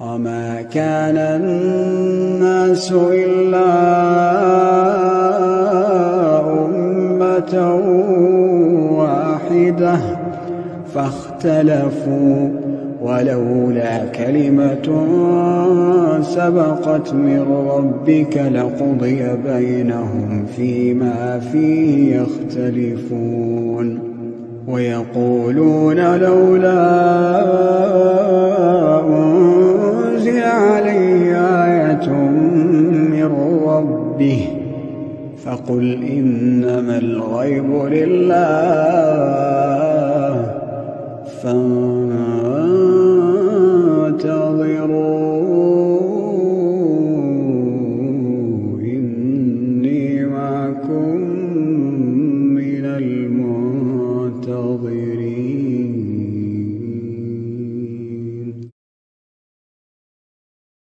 وما كان الناس إلا أمة واحدة فاختلفوا ولولا كلمة سبقت من ربك لقضي بينهم فيما فيه يختلفون ويقولون لولا من ربه فقل إنما الغيب لله فانتظروا إني معكم من المنتظرين